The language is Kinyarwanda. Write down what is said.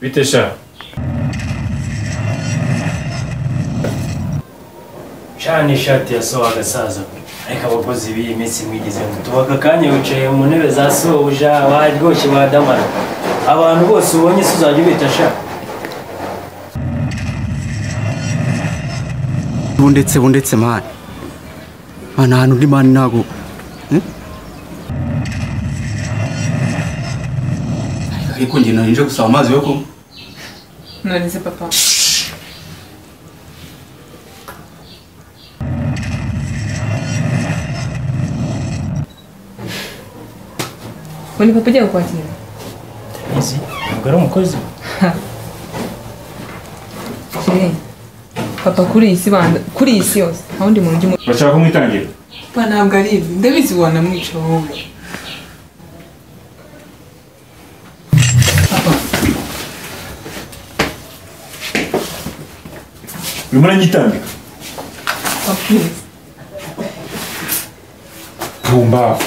bite sha cana ishati ya so agasaza ariko abakozi b'iyi minsi mwigize ngo tubaka akanya wicaye mu ntebe za sobuja waryoshye wadamara abantu bose ubonye se uzajya ubita sha. Bundetse bundetse mani. Mani ahantu uri mani ntabwo ariko njye nari nje gusaba amazi yo kunywa se papa ngo ni papa ugiye kukwakira izi ntabwo ari umukozi papa kuri iyi si banda kuri iyi si yose nta wundi muntu ujya umu- urashaka kumwitangira papa ntabwo ari ibi ndabizi wanamwica wowe urimo please pumba